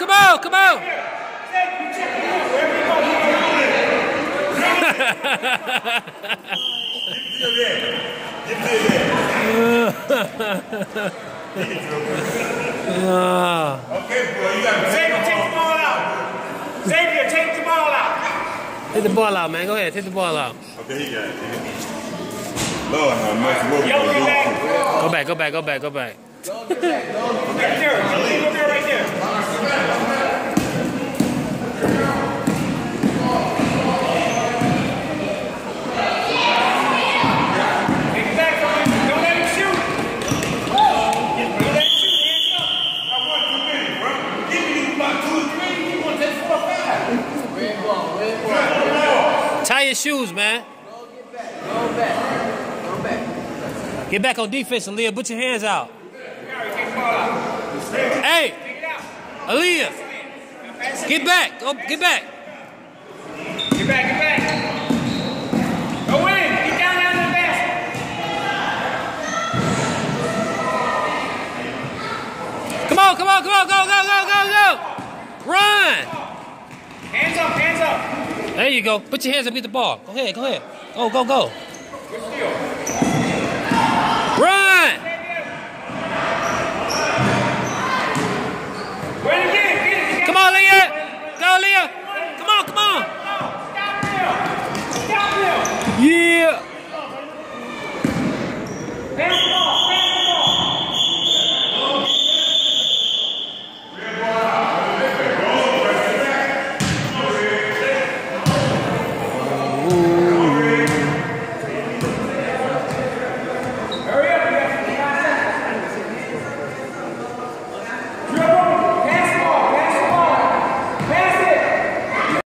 come on, come on. Okay, boy, you gotta take Xavier, take the ball out. Xavier, take the ball out. take the ball out, man. Go ahead, take the ball out. Okay, he got it. He got it. Lord, how much work Yo, we get do. back. Go back, go back, go back, go back. There. Leave there right there. Tie your shoes, man. Go Get back Go back. Get back on defense, Aaliyah. Put your hands out. Gary, take the ball out. Hey. Aaliyah, get back. Go, get back. Get back, get back. Go in. Get down out of the basket. Come on, come on, come on, go, go, go, go, go. Run. Hands up, hands up. There you go. Put your hands up, get the ball. Go ahead, go ahead. Go, go, go. Run! Come on, Leah! Go, Leah! Come on, come on! Yeah!